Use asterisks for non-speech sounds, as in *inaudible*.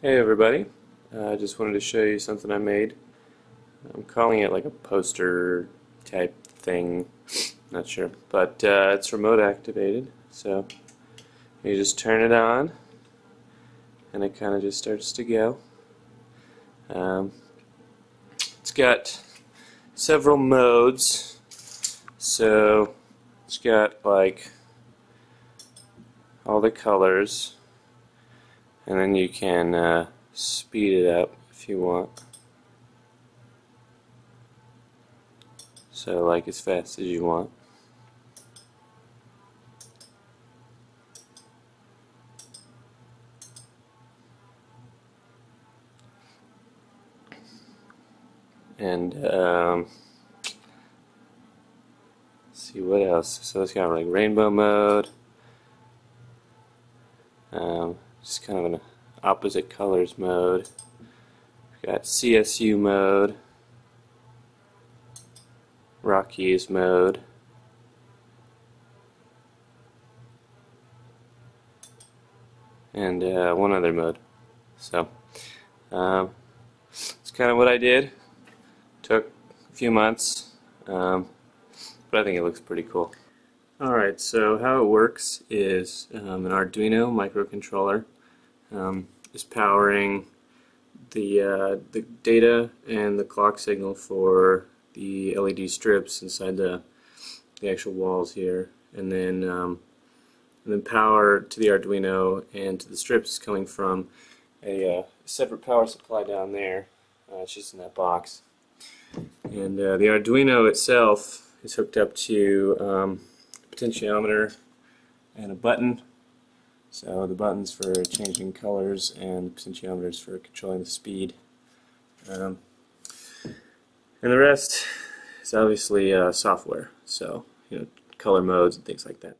Hey everybody, I uh, just wanted to show you something I made. I'm calling it like a poster type thing, *laughs* not sure, but uh, it's remote activated so you just turn it on and it kind of just starts to go. Um, it's got several modes. So it's got like all the colors and then you can uh, speed it up if you want. So like as fast as you want. And um, see what else. So it's got like rainbow mode. Um, just kind of an opposite colors mode. We've got CSU mode, Rockies mode, and uh, one other mode. So um, it's kind of what I did. Took a few months, um, but I think it looks pretty cool. Alright, so how it works is um, an Arduino microcontroller um, is powering the, uh, the data and the clock signal for the LED strips inside the, the actual walls here. And then um, and then power to the Arduino and to the strips is coming from a uh, separate power supply down there. Uh, it's just in that box. And uh, the Arduino itself is hooked up to um, potentiometer and a button. So the buttons for changing colors and potentiometers for controlling the speed. Um, and the rest is obviously uh, software, so you know color modes and things like that.